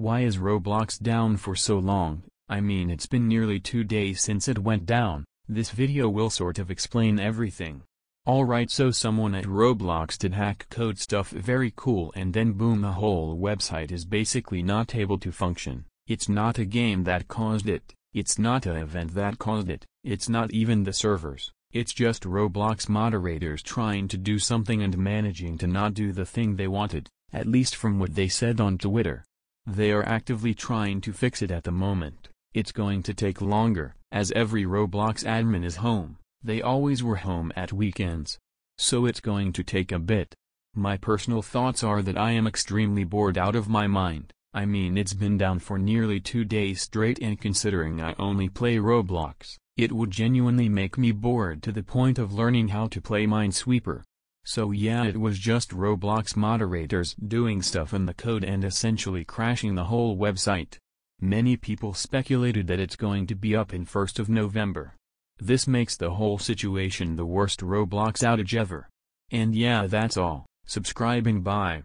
Why is Roblox down for so long? I mean it's been nearly two days since it went down, this video will sort of explain everything. Alright so someone at Roblox did hack code stuff very cool and then boom the whole website is basically not able to function. It's not a game that caused it, it's not a event that caused it, it's not even the servers, it's just Roblox moderators trying to do something and managing to not do the thing they wanted, at least from what they said on Twitter. They are actively trying to fix it at the moment. It's going to take longer, as every Roblox admin is home, they always were home at weekends. So it's going to take a bit. My personal thoughts are that I am extremely bored out of my mind, I mean it's been down for nearly two days straight and considering I only play Roblox, it would genuinely make me bored to the point of learning how to play Minesweeper. So yeah it was just Roblox moderators doing stuff in the code and essentially crashing the whole website. Many people speculated that it's going to be up in 1st of November. This makes the whole situation the worst Roblox outage ever. And yeah that's all, subscribing bye.